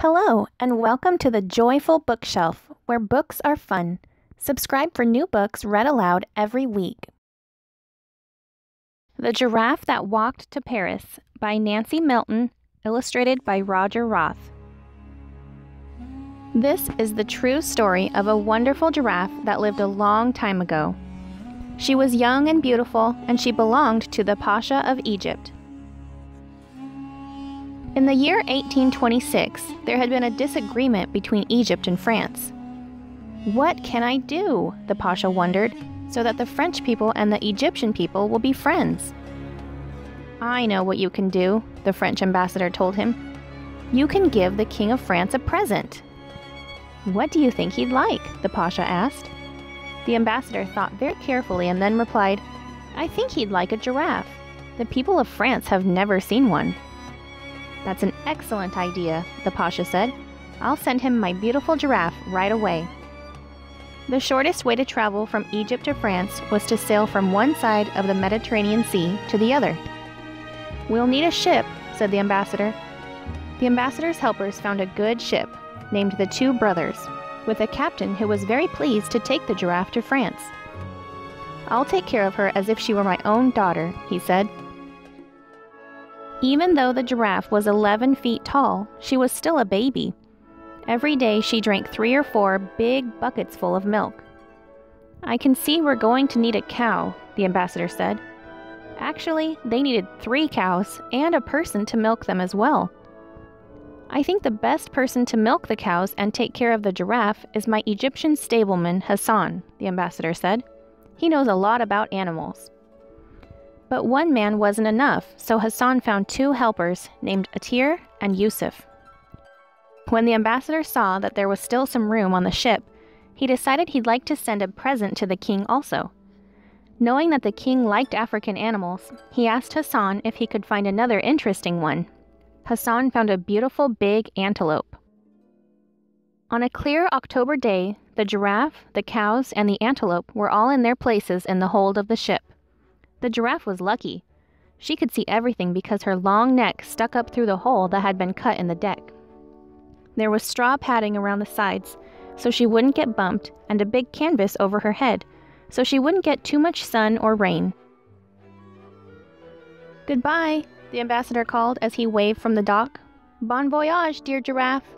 Hello, and welcome to the Joyful Bookshelf, where books are fun. Subscribe for new books read aloud every week. The Giraffe That Walked to Paris by Nancy Milton, illustrated by Roger Roth. This is the true story of a wonderful giraffe that lived a long time ago. She was young and beautiful, and she belonged to the Pasha of Egypt. In the year 1826, there had been a disagreement between Egypt and France. What can I do, the Pasha wondered, so that the French people and the Egyptian people will be friends? I know what you can do, the French ambassador told him. You can give the King of France a present. What do you think he'd like? the Pasha asked. The ambassador thought very carefully and then replied, I think he'd like a giraffe. The people of France have never seen one. That's an excellent idea, the Pasha said. I'll send him my beautiful giraffe right away. The shortest way to travel from Egypt to France was to sail from one side of the Mediterranean Sea to the other. We'll need a ship, said the ambassador. The ambassador's helpers found a good ship, named the Two Brothers, with a captain who was very pleased to take the giraffe to France. I'll take care of her as if she were my own daughter, he said. Even though the giraffe was 11 feet tall, she was still a baby. Every day she drank three or four big buckets full of milk. I can see we're going to need a cow, the ambassador said. Actually, they needed three cows and a person to milk them as well. I think the best person to milk the cows and take care of the giraffe is my Egyptian stableman, Hassan, the ambassador said. He knows a lot about animals. But one man wasn't enough, so Hassan found two helpers named Atir and Yusuf. When the ambassador saw that there was still some room on the ship, he decided he'd like to send a present to the king also. Knowing that the king liked African animals, he asked Hassan if he could find another interesting one. Hassan found a beautiful big antelope. On a clear October day, the giraffe, the cows, and the antelope were all in their places in the hold of the ship. The giraffe was lucky. She could see everything because her long neck stuck up through the hole that had been cut in the deck. There was straw padding around the sides so she wouldn't get bumped, and a big canvas over her head so she wouldn't get too much sun or rain. Goodbye, the ambassador called as he waved from the dock. Bon voyage, dear giraffe.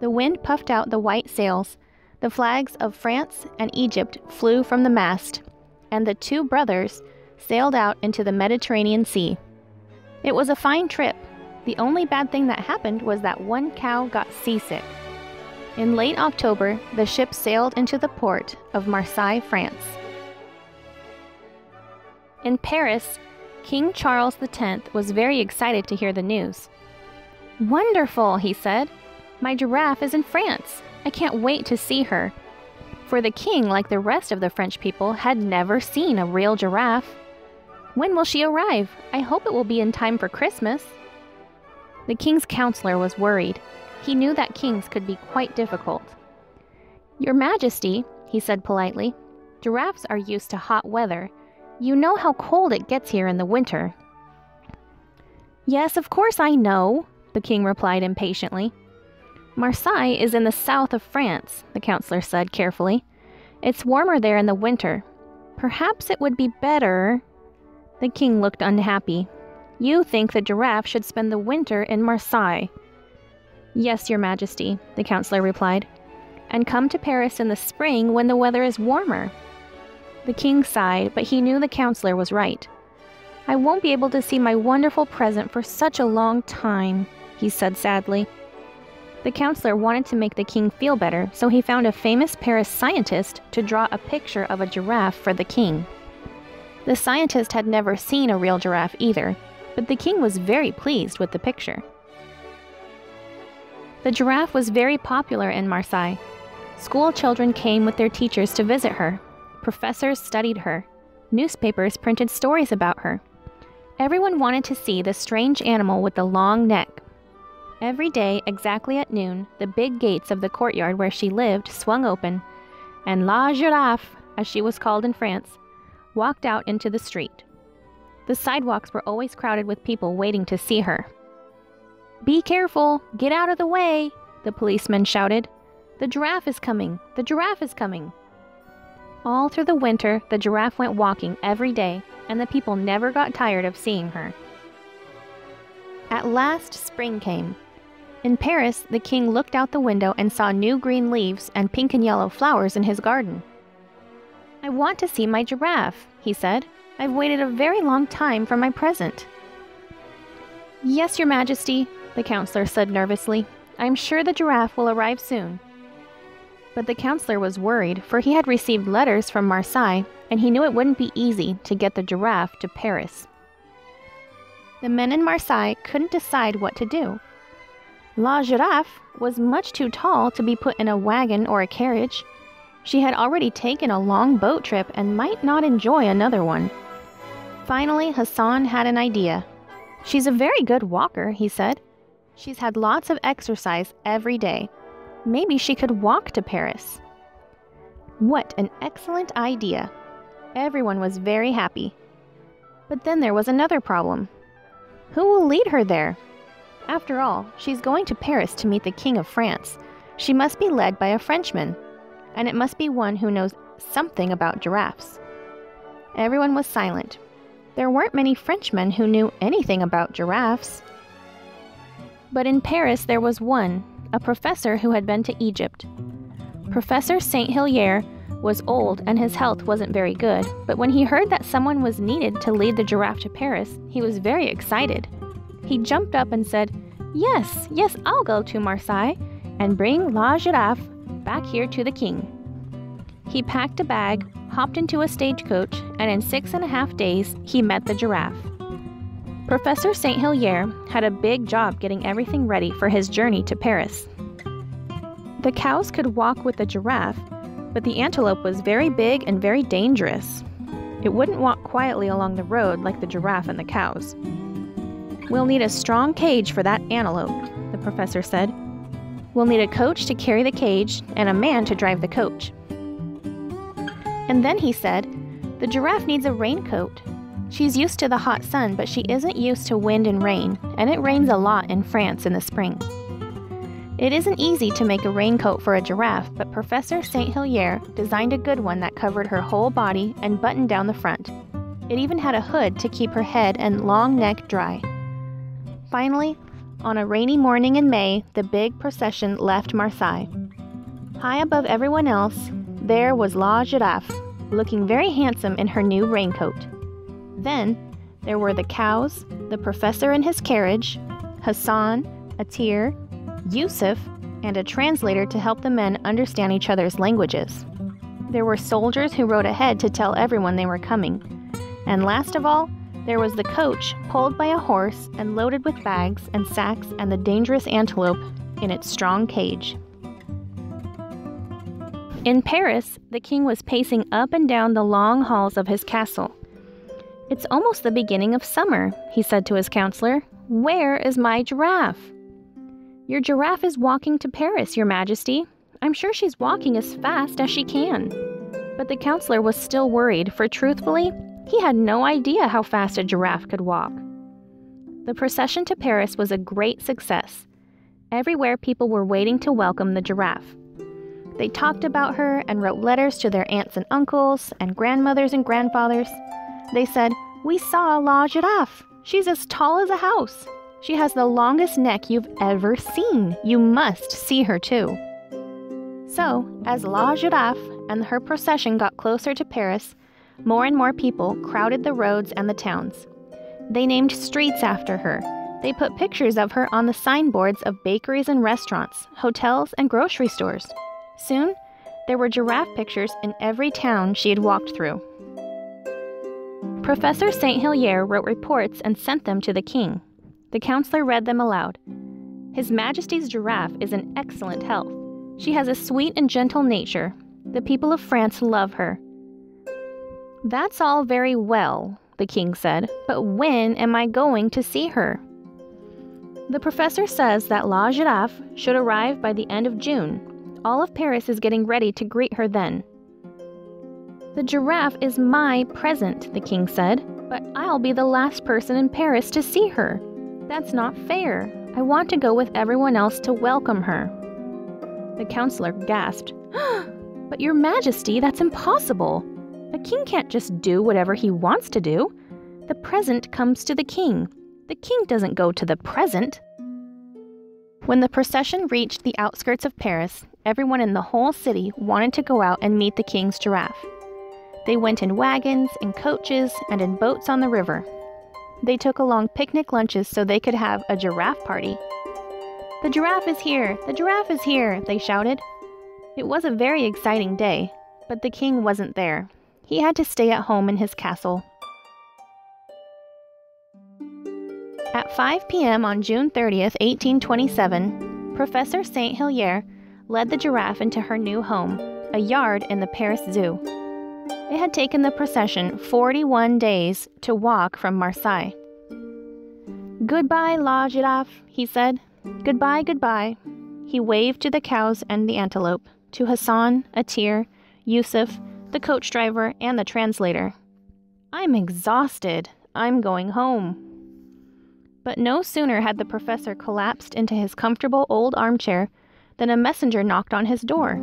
The wind puffed out the white sails. The flags of France and Egypt flew from the mast, and the two brothers sailed out into the Mediterranean Sea. It was a fine trip. The only bad thing that happened was that one cow got seasick. In late October, the ship sailed into the port of Marseille, France. In Paris, King Charles X was very excited to hear the news. Wonderful, he said. My giraffe is in France. I can't wait to see her. For the king, like the rest of the French people, had never seen a real giraffe. When will she arrive? I hope it will be in time for Christmas. The king's counselor was worried. He knew that kings could be quite difficult. Your Majesty, he said politely, giraffes are used to hot weather. You know how cold it gets here in the winter. Yes, of course I know, the king replied impatiently. Marseille is in the south of France, the counselor said carefully. It's warmer there in the winter. Perhaps it would be better the king looked unhappy. You think the giraffe should spend the winter in Marseille. Yes, your majesty, the counselor replied, and come to Paris in the spring when the weather is warmer. The king sighed, but he knew the counselor was right. I won't be able to see my wonderful present for such a long time, he said sadly. The counselor wanted to make the king feel better, so he found a famous Paris scientist to draw a picture of a giraffe for the king. The scientist had never seen a real giraffe either, but the king was very pleased with the picture. The giraffe was very popular in Marseille. School children came with their teachers to visit her. Professors studied her. Newspapers printed stories about her. Everyone wanted to see the strange animal with the long neck. Every day, exactly at noon, the big gates of the courtyard where she lived swung open, and La Giraffe, as she was called in France, walked out into the street. The sidewalks were always crowded with people waiting to see her. Be careful! Get out of the way! The policeman shouted. The giraffe is coming! The giraffe is coming! All through the winter, the giraffe went walking every day, and the people never got tired of seeing her. At last, spring came. In Paris, the king looked out the window and saw new green leaves and pink and yellow flowers in his garden. I want to see my giraffe, he said. I've waited a very long time for my present. Yes, Your Majesty, the counselor said nervously. I'm sure the giraffe will arrive soon. But the counselor was worried, for he had received letters from Marseille, and he knew it wouldn't be easy to get the giraffe to Paris. The men in Marseille couldn't decide what to do. La Giraffe was much too tall to be put in a wagon or a carriage. She had already taken a long boat trip and might not enjoy another one. Finally, Hassan had an idea. She's a very good walker, he said. She's had lots of exercise every day. Maybe she could walk to Paris. What an excellent idea! Everyone was very happy. But then there was another problem. Who will lead her there? After all, she's going to Paris to meet the King of France. She must be led by a Frenchman, and it must be one who knows something about giraffes. Everyone was silent. There weren't many Frenchmen who knew anything about giraffes. But in Paris there was one, a professor who had been to Egypt. Professor St. Hilaire was old and his health wasn't very good, but when he heard that someone was needed to lead the giraffe to Paris, he was very excited. He jumped up and said, Yes, yes, I'll go to Marseille and bring La Giraffe back here to the king. He packed a bag, hopped into a stagecoach, and in six and a half days he met the giraffe. Professor St. Hilaire had a big job getting everything ready for his journey to Paris. The cows could walk with the giraffe, but the antelope was very big and very dangerous. It wouldn't walk quietly along the road like the giraffe and the cows. We'll need a strong cage for that antelope, the professor said. We'll need a coach to carry the cage and a man to drive the coach. And then he said, The giraffe needs a raincoat. She's used to the hot sun, but she isn't used to wind and rain, and it rains a lot in France in the spring. It isn't easy to make a raincoat for a giraffe, but Professor St. Hilaire designed a good one that covered her whole body and buttoned down the front. It even had a hood to keep her head and long neck dry. Finally, on a rainy morning in May, the big procession left Marseille. High above everyone else, there was La Giraffe, looking very handsome in her new raincoat. Then, there were the cows, the professor in his carriage, Hassan, Atir, Yusuf, and a translator to help the men understand each other's languages. There were soldiers who rode ahead to tell everyone they were coming. And last of all, there was the coach, pulled by a horse and loaded with bags and sacks and the dangerous antelope in its strong cage. In Paris, the king was pacing up and down the long halls of his castle. It's almost the beginning of summer, he said to his counselor. Where is my giraffe? Your giraffe is walking to Paris, Your Majesty. I'm sure she's walking as fast as she can. But the counselor was still worried, for truthfully, he had no idea how fast a giraffe could walk. The procession to Paris was a great success. Everywhere people were waiting to welcome the giraffe. They talked about her and wrote letters to their aunts and uncles and grandmothers and grandfathers. They said, We saw La Giraffe. She's as tall as a house. She has the longest neck you've ever seen. You must see her too. So, as La Giraffe and her procession got closer to Paris, more and more people crowded the roads and the towns. They named streets after her. They put pictures of her on the signboards of bakeries and restaurants, hotels, and grocery stores. Soon, there were giraffe pictures in every town she had walked through. Professor St. Hilaire wrote reports and sent them to the king. The counselor read them aloud. His Majesty's giraffe is in excellent health. She has a sweet and gentle nature. The people of France love her. That's all very well, the king said, but when am I going to see her? The professor says that La Giraffe should arrive by the end of June. All of Paris is getting ready to greet her then. The giraffe is my present, the king said, but I'll be the last person in Paris to see her. That's not fair. I want to go with everyone else to welcome her. The counselor gasped. but, Your Majesty, that's impossible. The king can't just do whatever he wants to do. The present comes to the king. The king doesn't go to the present. When the procession reached the outskirts of Paris, everyone in the whole city wanted to go out and meet the king's giraffe. They went in wagons, in coaches, and in boats on the river. They took along picnic lunches so they could have a giraffe party. The giraffe is here! The giraffe is here! They shouted. It was a very exciting day, but the king wasn't there. He had to stay at home in his castle. At 5 p.m. on June 30th, 1827, Professor St. Hilaire led the giraffe into her new home, a yard in the Paris Zoo. It had taken the procession 41 days to walk from Marseille. Goodbye, La Giraffe, he said. Goodbye, goodbye. He waved to the cows and the antelope, to Hassan, Atir, Yusuf, the coach driver, and the translator. I'm exhausted. I'm going home. But no sooner had the professor collapsed into his comfortable old armchair than a messenger knocked on his door.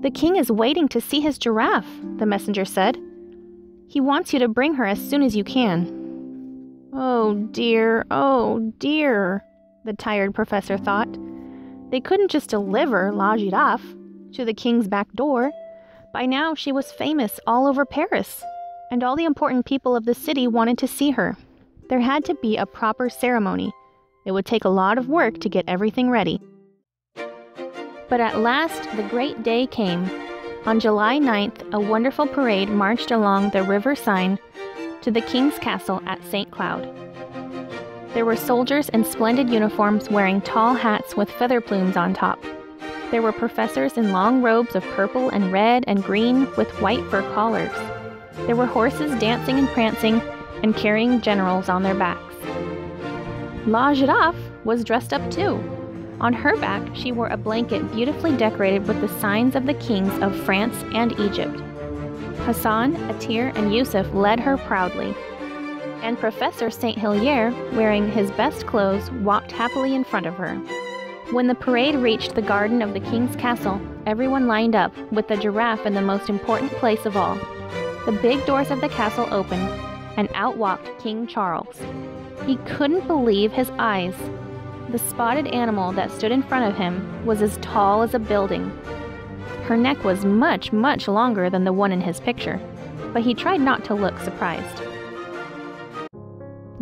The king is waiting to see his giraffe, the messenger said. He wants you to bring her as soon as you can. Oh dear, oh dear, the tired professor thought. They couldn't just deliver La Giraffe to the king's back door. By now, she was famous all over Paris, and all the important people of the city wanted to see her. There had to be a proper ceremony. It would take a lot of work to get everything ready. But at last, the great day came. On July 9th, a wonderful parade marched along the River Seine to the King's Castle at St. Cloud. There were soldiers in splendid uniforms wearing tall hats with feather plumes on top. There were professors in long robes of purple and red and green with white fur collars. There were horses dancing and prancing and carrying generals on their backs. La Giraffe was dressed up too. On her back, she wore a blanket beautifully decorated with the signs of the kings of France and Egypt. Hassan, Atir, and Yusuf led her proudly. And Professor St. Hilaire, wearing his best clothes, walked happily in front of her. When the parade reached the garden of the king's castle, everyone lined up, with the giraffe in the most important place of all. The big doors of the castle opened, and out walked King Charles. He couldn't believe his eyes. The spotted animal that stood in front of him was as tall as a building. Her neck was much, much longer than the one in his picture, but he tried not to look surprised.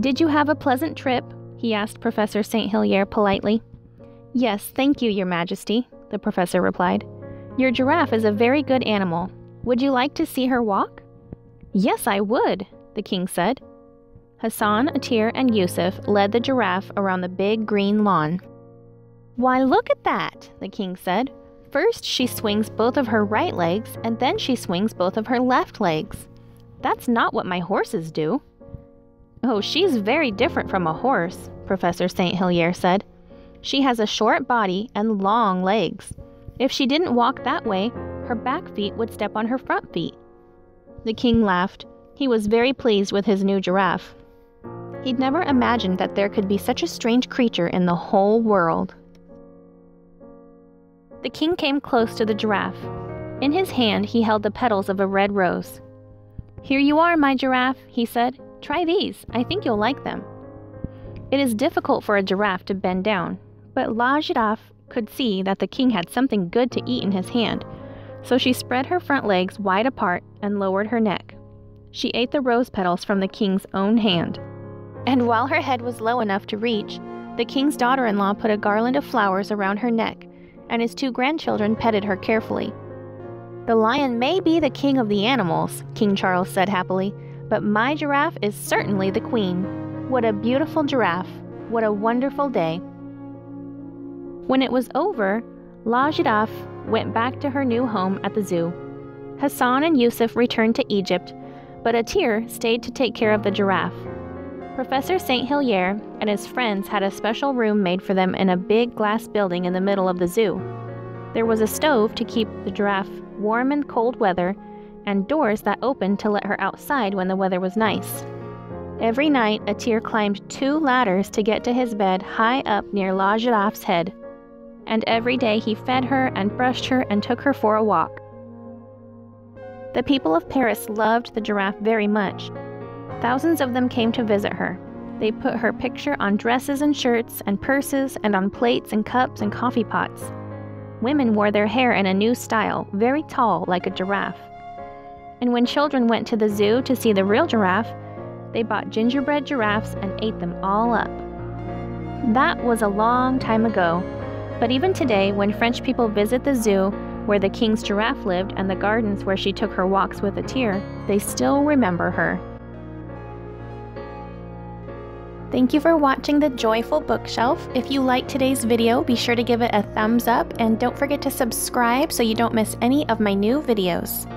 Did you have a pleasant trip? he asked Professor St. Hilaire politely. Yes, thank you, Your Majesty, the professor replied. Your giraffe is a very good animal. Would you like to see her walk? Yes, I would, the king said. Hassan, Atir, and Yusuf led the giraffe around the big green lawn. Why, look at that, the king said. First, she swings both of her right legs, and then she swings both of her left legs. That's not what my horses do. Oh, she's very different from a horse, Professor St. Hilaire said. She has a short body and long legs. If she didn't walk that way, her back feet would step on her front feet. The king laughed. He was very pleased with his new giraffe. He'd never imagined that there could be such a strange creature in the whole world. The king came close to the giraffe. In his hand, he held the petals of a red rose. Here you are, my giraffe, he said. Try these. I think you'll like them. It is difficult for a giraffe to bend down, but La Giraffe could see that the king had something good to eat in his hand, so she spread her front legs wide apart and lowered her neck. She ate the rose petals from the king's own hand. And while her head was low enough to reach, the king's daughter in law put a garland of flowers around her neck, and his two grandchildren petted her carefully. The lion may be the king of the animals, King Charles said happily, but my giraffe is certainly the queen. What a beautiful giraffe! What a wonderful day! When it was over, La Giraffe went back to her new home at the zoo. Hassan and Yusuf returned to Egypt, but Atir stayed to take care of the giraffe. Professor St. Hilaire and his friends had a special room made for them in a big glass building in the middle of the zoo. There was a stove to keep the giraffe warm in cold weather and doors that opened to let her outside when the weather was nice. Every night, Atir climbed two ladders to get to his bed high up near La Giraffe's head. And every day he fed her and brushed her and took her for a walk. The people of Paris loved the giraffe very much. Thousands of them came to visit her. They put her picture on dresses and shirts and purses and on plates and cups and coffee pots. Women wore their hair in a new style, very tall, like a giraffe. And when children went to the zoo to see the real giraffe, they bought gingerbread giraffes and ate them all up. That was a long time ago, but even today, when French people visit the zoo where the king's giraffe lived and the gardens where she took her walks with Atir, they still remember her. Thank you for watching The Joyful Bookshelf. If you liked today's video, be sure to give it a thumbs up and don't forget to subscribe so you don't miss any of my new videos.